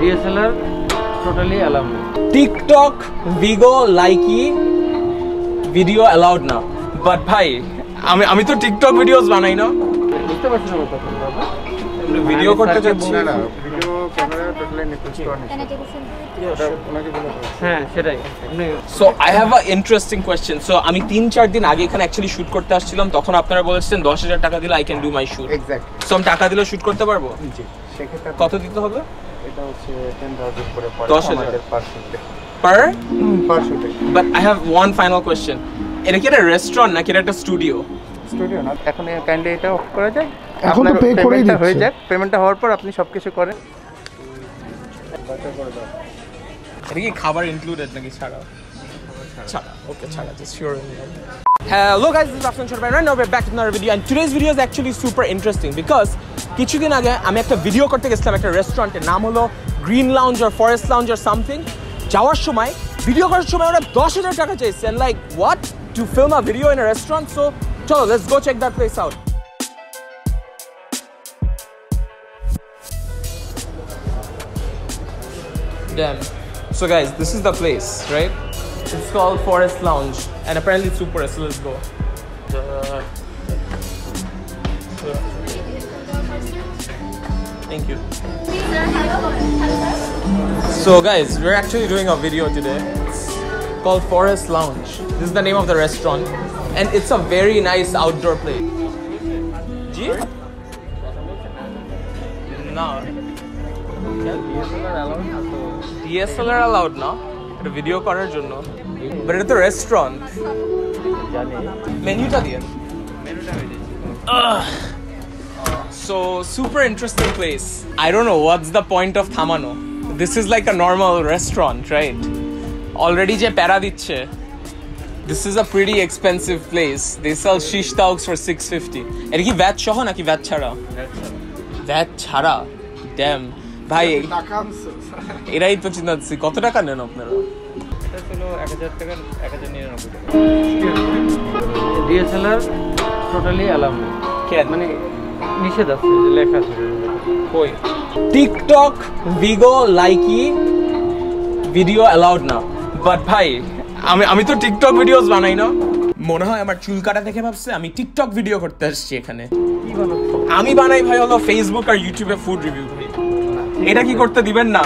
DSLR totally allow নেই TikTok Vigo Likee video allowed না but ভাই আমি আমি তো টিকটক ভিডিওস বানাই না। বুঝতে পারছি না ভিডিও করতে চাচ্ছি। না না ভিডিও ক্যামেরা টোটালি। হ্যাঁ সেটাই। So I have a interesting question so আমি তিন চার দিন আগে এখানে অ্যাকচুয়ালি শুট করতে আসছিলাম। তখন আপনারা বলেছিলেন দশ হাজার টাকা দিলে I can do my shoot so আমি টাকা দিলে শুট করতে পারব? কত দিতে হবে? এটা হচ্ছে টেন থাউজেন্ড করে পড়ে 10,000 আমাদের পার শুটে পার পার শুটে but I have one final question এটা কি একটা রেস্টুরেন্ট নাকি এটা একটা স্টুডিও স্টুডিও না এখন কাইন্ডলি এটা অফ করা যায় এখন তো pay করেই payment টা হয়ে যাক। পেমেন্টটা হওয়ার পর আপনি সবকিছু করেন। বাচ্চা করে দাও। এটা কি খাবার ইনক্লুডেড নাকি ছাড়া। ছাড়া ওকে ছাড়া just sure Hello guys, this is Afshan Shorbai. Right now we're back with another video and today's video is actually super interesting because কিছুদিন আগে আমি একটা ভিডিও করতে গেছিলাম একটা রেস্টুরেন্টের নাম হলো গ্রিন লাউঞ্জ আর ফরেস্ট লাউঞ্জ আর সামথিং যাওয়ার সময় ভিডিও করার সময় ওরা দশ হাজার টাকা চাইছে and like what to film a video in a restaurant so চলো let's go check that place out Damn. So guys, this is the place, right? It's called Forest Lounge, and apparently it's super. So let's go. So. Thank you. So guys, we're actually doing a video today. It's called Forest Lounge. This is the name of the restaurant, and it's a very nice outdoor place. G? No. DSLR allowed No. এটা video করার জন্য but এটা তো restaurant জানি। মেনুটা দিয়ে। So super interesting place I don't know what's the point of থামানো this is like a normal restaurant right already যে প্যারা দিচ্ছে this is a pretty expensive place they sell shish taouks for six fifty এটা কি VAT সহ নাকি VAT ছাড়া? VAT ছাড়া? ড্যাম ভাই এরাই তো চিন্তা করছি কত টাকা নেন আপনারা? এক হাজার টাকা এক হাজার নিরানব্বই টাকা। ডিএসএলআর টোটালি অ্যালাউ কেন? মানে নিষেধ আছে যে লেখা আছে। কই? TikTok Vigo Likee video allowed না। বাট ভাই আমি আমি তো টিকটক ভিডিওস বানাই না। মনে হয় আমার চুল কাটা দেখে ভাবছে আমি টিকটক ভিডিও করতে আসছি এখানে। আমি বানাই ভাই হলো ফেসবুক আর ইউটিউবে ফুড রিভিউ এটা কি করতে দিবেন না?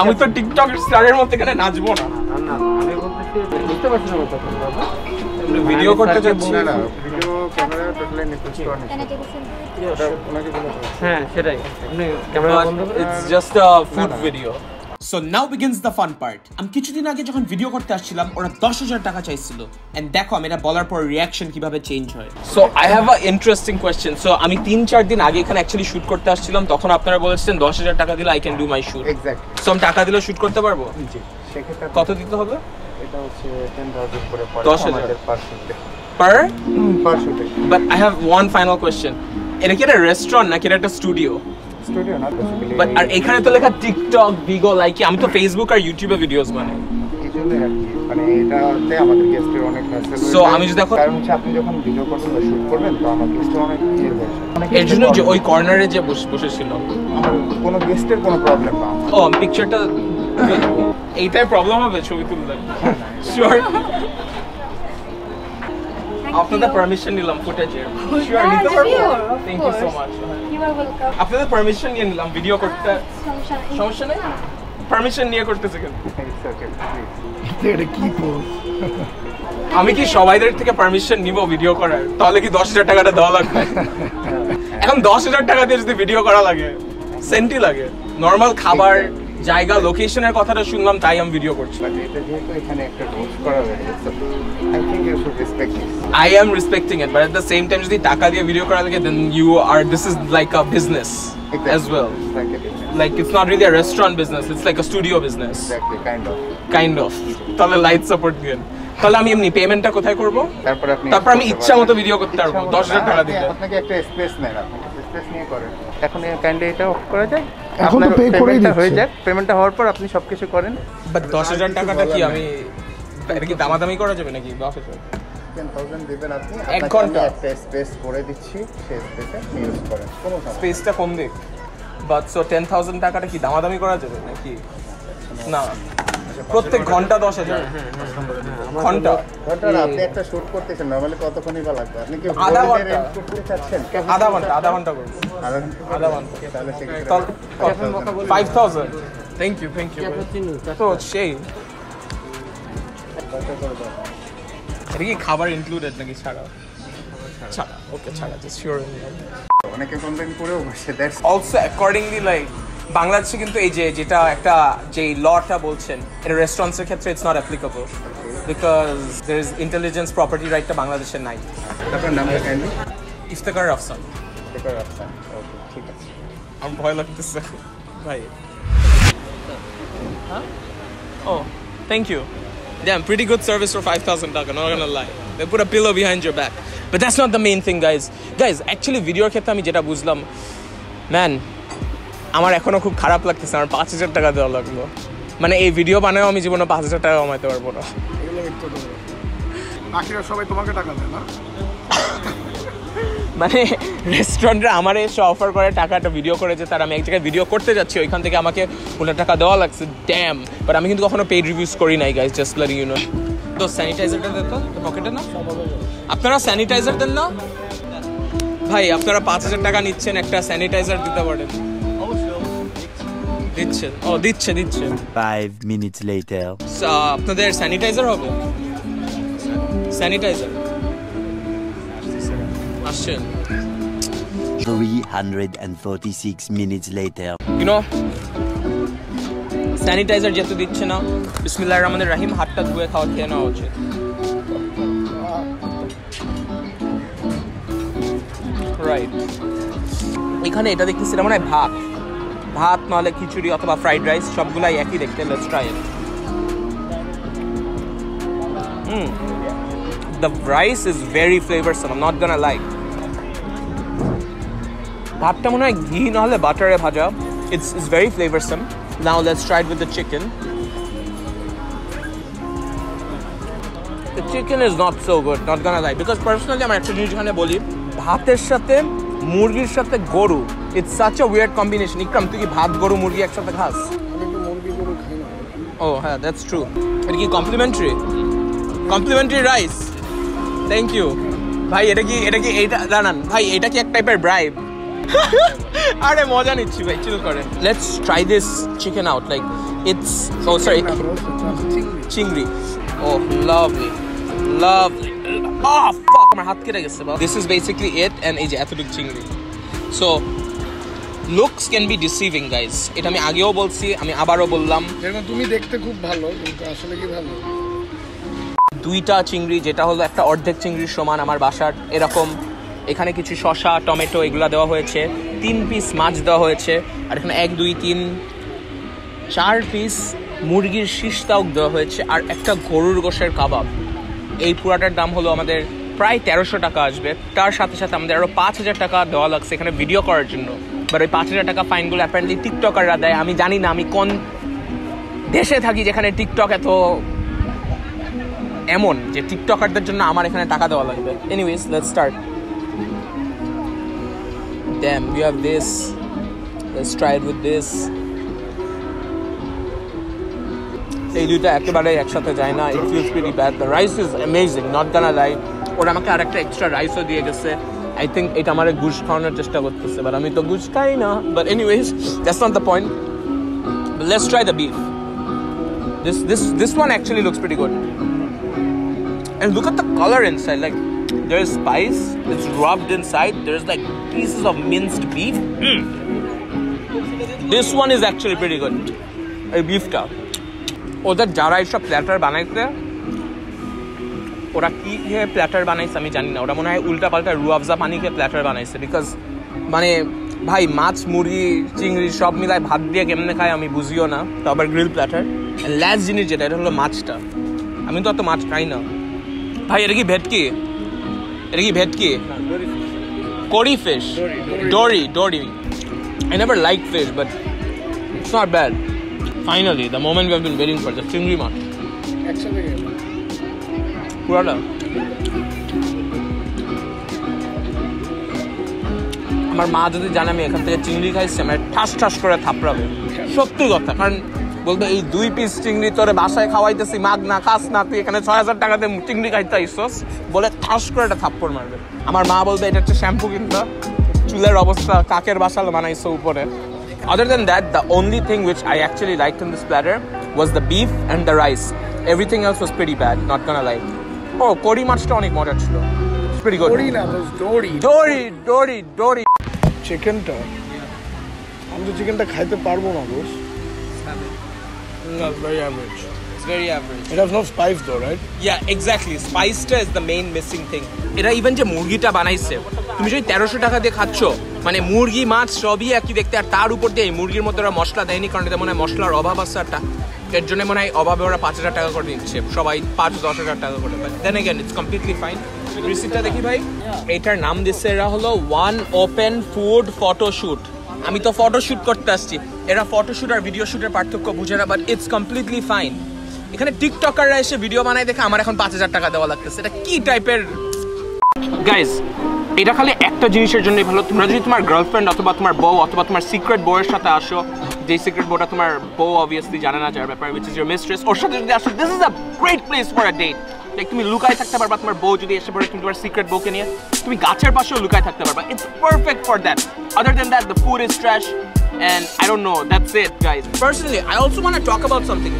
আমি তো টিকটক স্টারের মধ্যে এখানে নাচবো না। ভিডিও করতে চাচ্ছি। ভিডিও। হ্যাঁ সেটাই। আপনি camera it's just a food just So now begins the fun part. আমি কিছুদিন আগে যখন ভিডিও করতে আসছিলাম ওরা দশ হাজার টাকা চাইছিল। এন্ড দেখো আমি এটা বলার পর রিয়াকশন কীভাবে চেঞ্জ হয়। So I have a interesting question so আমি তিন চার দিন আগে এখানে অ্যাকচুয়ালি শুট করতে আসছিলাম তখন আপনারা বলেছিলেন দশ হাজার টাকা দিলে I can do my shoot so আমি টাকা দিলে শুট করতে পারব? জি সেক্ষেত্রে কত দিতে হবে? এটা হচ্ছে টেন থাউজেন্ড করে পড়ে 10,000 আমাদের পার শুটে পার পার শুটে but I have one final question এটা কি একটা রেস্টুরেন্ট নাকি এটা একটা স্টুডিও স্টুডিও না বেসিক্যালি বাট আর এখানে তো লেখা টিকটক ভিগো লাইকি আমি তো ফেসবুক আর ইউটিউবে ভিডিওস বানাই। মানে এটাতে আমাদের গেস্টের অনেক হ্যাসেল So, আমি যদি এখন- কারণ হচ্ছে আপনি যখন ভিডিও করবেন বা শুট করবেন তো আমার গেস্টের অনেক ইয়ে হয়ে এর জন্য যে ওই কর্নারে যে বসে বসেছিল। আমার কোনো গেস্টের কোনো প্রবলেম না। ও পিকচারটা এইটাই প্রবলেম হবে ছবি তুলতে। শিওর আপনাদের পারমিশন নিলাম ফুটেজের শিওর নিতে পারব থ্যাংক ইউ সো মাচ আপনাদের পারমিশন নিয়ে নিলাম ভিডিও করতে সমস্যা নেই পারমিশন নিয়ে করতেছে কিন্তু It's okay, please. এটা কি পোস্ট আমি কি সবাইদের থেকে পারমিশন নিব ভিডিও করার তাহলে কি দশ হাজার টাকাটা দেওয়া লাগবে এখন দশ হাজার টাকা দিয়ে যদি ভিডিও করা লাগে সেন্টি লাগে নর্মাল খাবার জায়গা লোকেশনের কথাটা শুনলাম তাই আমি ভিডিও করছি এটা. I am respecting it, but at the same time, যদি টাকা দিয়ে ভিডিও করা লাগে, then you are. This is like a business as well. Like a business. It's not really a restaurant business. It's like a studio business, Exactly, kind of. kind of. তাহলে light support দিন তাহলে আমি এমনি পেমেন্টটা কোথায় করব তারপর আপনি তারপর আমি ইচ্ছা মতো ভিডিও করতে পারব, ইচ্ছা মতো 10,000 টাকা আপনি- আপনাকে একটা স্পেস নেন আপনি স্পেস নিয়ে করেন এখন কাইন্ডলি এটা অফ করা যায় এখন তো পে করেই দিচ্ছে। হয়ে। যাক পেমেন্টটা হওয়ার পর আপনি সব কিছু করেন। বাট দশ হাজার টাকাটা কি আমি এটা কি দামাদামি করা যাবে নাকি? অফিসে টেন থাউজেন্ড দেবেন আপনি। এক ঘণ্টা? একটা স্পেস করে দিচ্ছি সেই স্পেসে ইউজ করেন। কোনো সমস্যা স্পেসটা কম দিক। বাট সো টেন থাউজেন্ড টাকাটা কি দামাদামি করা যাবে নাকি? না। প্রত্যেক ঘণ্টা দশ হাজার। ঘণ্টা। ঘণ্টা আপনি একটা শুট করতেছেন নরমালি কতক্ষণই বা লাগবে? আপনি কি আধা ঘণ্টা। আধা ঘণ্টা আধা ঘণ্টা করব। আধা ঘণ্টা। তাহলে five thousand thank you thank you তো সেই। এটা কি খাবার ইনক্লুডেড নাকি ছাড়া ছাড়া ওকে ছাড়া জাস্ট শিওর অনেকে কমপ্লেন করেও বসে দ্যাটস অলসো অ্যাকর্ডিংলি লাইক বাংলাদেশে কিন্তু এই যে যেটা একটা যে লটা বলছেন এটা রেস্টুরেন্টসের ক্ষেত্রে it's not applicable because there is intelligence property রাইটটা বাংলাদেশে নাই আপনার নামটা কাইন্ডলি ইফতেকার আফসান বেকার আফসান ওকে ঠিক আছে আমার ভয় লাগতেছে ভাই Oh, thank you. Damn, pretty good service for 5,000 taka, not gonna lie. They put a pillow behind your back. But that's not the main thing, guys. Guys, actually, ভিডিওর ক্ষেত্রে আমি যেটা বুঝলাম ম্যান আমার এখনও খুব খারাপ লাগতেছে আমার পাঁচ হাজার টাকা দেওয়া লাগল। মানে এই ভিডিও বানাও আমি জীবনে পাঁচ হাজার টাকা কমাইতে পারব না। সবাই তোমাকে টাকা দেয় না? মানে রেস্টুরেন্টে আমার এসে অফার করে টাকাটা ভিডিও করেছে তার আমি এক জায়গায় ভিডিও করতে যাচ্ছি ওইখান থেকে আমাকে ওনার টাকা দেওয়া লাগছে ড্যাম বাট আমি কিন্তু কখনো পেড রিভিউজ করি নাই guys just letting you know তো স্যানিটাইজারটা দেন তো পকেটে না? আপনারা স্যানিটাইজার দেন না? ভাই আপনারা পাঁচ হাজার টাকা নিচ্ছেন একটা স্যানিটাইজার দিতে পারেন। দিচ্ছেন। ও দিচ্ছে দিচ্ছে Five minutes later. So, আপনাদের স্যানিটাইজার হবে? স্যানিটাইজার আসছেন। 346 minutes later. You know sanitizer যেহেতু দিচ্ছে না বিসমিল্লাহ রহমানের রাহিম হাতটা ধুয়ে খাওয়া খেয়ে নেওয়া উচিত। রাইট এখানে এটা দেখতেছি এটা মনে হয় ভাত। ভাত নাহলে খিচুড়ি অথবা ফ্রাইড রাইস সবগুলাই একই দেখতে let's try it hmm the rice is very flavoursome I not gonna like ভাতটা মনে হয় ঘি নাহলে বাটারে ভাজা it's it's very flavoursome now let's try with the chicken chicken. Is not so good, not gonna lie. Because personally, আমার একটা জিনিস এখানে বলি ভাতের সাথে মুরগির সাথে গরু it's such a weird combination Ikram তুই কি ভাত, গরু, মুরগি একসাথে খাস? ও হ্যাঁ দ্যাটস ট্রু এটা কি complimentary complimentary rice thank you ভাই, এটা কি এটা কি, এইটা, দাঁড়ান, ভাই, এটা কি এক টাইপের ব্রাইব আরে, মজা নিচ্ছি, ভাই চিল করেন। Let's try this chicken out like it's oh sorry চিংড়ি। Oh lovely lovely Oh fuck, আমার হাত কেটে গেছে this is basically it and এই যে এতটুকু চিংড়ি। So looks can be deceiving guys এটা আমি আগেও বলছি আমি আবারও বললাম। যেরকম তুমি দেখতে খুব ভালো কিন্তু আসলে কি ভালো? দুইটা চিংড়ি যেটা হলো একটা অর্ধেক চিংড়ির সমান আমার বাসার এরকম। এখানে কিছু শসা টমেটো এগুলো দেওয়া হয়েছে। তিন পিস মাছ দেওয়া হয়েছে আর এখানে এক দুই তিন চার পিস মুরগির শীষ তাওক দেওয়া হয়েছে আর একটা গরুর গোশের কাবাব। এই পুরাটার দাম হলো আমাদের প্রায় তেরোশো টাকা আসবে। তার সাথে সাথে আমাদের আরও পাঁচ হাজার টাকা দেওয়া লাগছে এখানে ভিডিও করার জন্য। বাট ওই পাঁচ হাজার টাকা ফাইনগুলো অ্যাপারেন্টলি টিকটকাররা দেয়। আমি জানি না আমি কোন দেশে থাকি যেখানে টিকটক এত এমন যে টিকটকারদের জন্য আমার এখানে টাকা দেওয়া লাগবে। Anyways let's start damn you have this let's try with this এই দুইটা একেবারে একসাথে যায় না। It feels pretty bad the rice is amazing not gonna lie ওরা আমাকে আরেকটা এক্সট্রা রাইসও দিয়ে গেছে। আই থিঙ্ক এটা আমার গুস খাওয়ানোর চেষ্টা করতেছে বাট আমি তো গুস খাই না but anyways that's not the point let's try the beef This this this one actually looks pretty good. And look at the color inside. Like there's spice. It's rubbed inside. There's like pieces of minced beef. Mm. This one is actually pretty good. এই বিফটা ওদের যারা এইসব platter বানাইছে ওরা কি platter বানাইছে আমি জানি না। ওরা মনে হয় উল্টা পাল্টা রুয়াবজা পানি খেয়ে প্ল্যাটার বানাইছে বিকজ মানে ভাই মাছ মুরগি চিংড়ি সব মিলায় ভাত দিয়ে কেমনে খায় আমি বুঝিও না। তো আবার গ্রিল প্ল্যাটার লাস্ট জিনিস যেটা এটা হলো মাছটা। আমি তো অত মাছ খাই না। ভাই এটা কি ভেটকি? এটা কি ভেটকি? করি fish dory dory I never like but it's not bad. Finally, the moment we have been waiting for, the চিংড়ি মাছ। একসাথে পুরাটা আমার মা যদি জানে আমি এখান থেকে চিংড়ি খাইছি আমার ঠাস ঠাস করে থাপড়াবে সত্যি কথা কারণ বলতে এই দুই পিস চিংড়ি তোরে বাসায় খাওয়াইতেছি মাগ না খাস না তুই এখানে ছয় হাজার টাকাতে চিংড়ি খাইতে আইসস বলে ঠাস করে একটা থাপ্পড় মারবে আমার মা বলবে এটা হচ্ছে শ্যাম্পু কিনতে চুলের অবস্থা কাকের বাসাল বানাইছো উপরে Other than that, the only thing which I actually liked in this platter was the beef and the rice. Everything else was pretty bad, not gonna lie. Oh, কড়ি মাছটা অনেক মজা ছিল pretty good. চিকেনটা আমি তো চিকেনটা খাইতে পারব না দোষ very average It's very average. It has no spice though right Yeah, exactly. Spice is the main missing thing. এরা ইভেন যে মুরগিটা বানাইছে তুমি যদি তেরোশো টাকা দিয়ে খাচ্ছ মানে মুরগি মাছ সবই একই দেখতে আর তার উপর দিয়ে মুরগির মধ্যে ওরা মশলা দেয়নি কারণ এতে মনে হয় মশলার অভাব আছে একটা এর জন্য মনে হয় অভাবে ওরা পাঁচ হাজার টাকা করে নিচ্ছে। সবাই পাঁচ, দশ হাজার টাকা করে দেন এগেন ইটস কমপ্লিটলি ফাইন রিসিপ্টটা দেখি ভাই। এটার নাম দিচ্ছে, এরা হলো ওয়ান ওপেন ফুড ফটোশুট আমি তো ফটোশুট করতে আসছি। এরা ফটোশুট আর ভিডিও শুটের পার্থক্য বুঝে না বাট ইটস কমপ্লিটলি ফাইন এখানে টিকটকাররা এসে ভিডিও বানায় দেখে আমার এখন পাঁচ হাজার টাকা দেওয়া লাগতেছে। এটা কি টাইপের গাইজ এটা খালি একটা জিনিসের জন্যই ভালো। তোমরা যদি তোমার গার্লফ্রেন্ড অথবা তোমার বউ অথবা তোমার সিক্রেট বউয়ের সাথে আসো যে সিক্রেট বউটা তোমার বউ অবভিয়াসলি জানে না যার ব্যাপারে উইচ ইজ ইউর মিস্ট্রেস ওর সাথে যদি আসো this is a great place for a date like তুমি লুকায় থাকতে পারবা তোমার বউ যদি এসে পড়ে তুমি তোমার সিক্রেট বউকে নিয়ে তুমি গাছের পাশেও লুকায় থাকতে পারবা it's perfect for that other than that the food is trash And I don't know, that's it, guys. Personally, I also want to talk about something.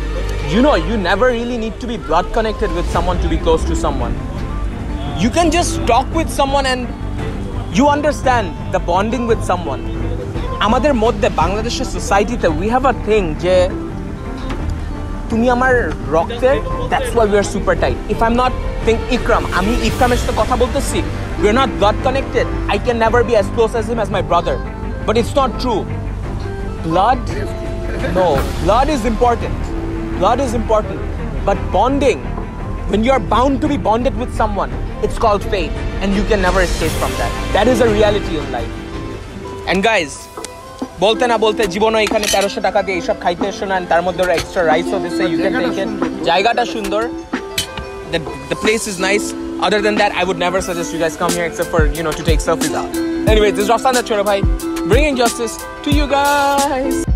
You know, you never really need to be blood connected with someone to be close to someone. You can just talk with someone and you understand the bonding with someone. আমাদের মধ্যে বাংলাদেশের সোসাইটিতে we have a thing যে তুমি আমার রক্তের that's why we are super tight if I am not think Ikram আমি ইকরামের সাথে কথা বলতেছি we are not blood connected I can never be as close as him as my brother but it's not true blood no blood is important blood is important but bonding when you are bound to be bonded with someone it's called faith and you can never escape from that that is a reality in life and guys বলতে না বলতে জীবনও এখানে তেরোশো টাকা দিয়ে এইসব খাইতে এসো না তার মধ্যে ওরা এক্সট্রা রাইসও দিচ্ছে ইউ ক্যান টেক জায়গাটা সুন্দর the place is nice. Other than that, I would never suggest you guys come here except for, you know, to take selfies. Anyway, this is Rafsan Chora Bhai, bringing justice to you guys.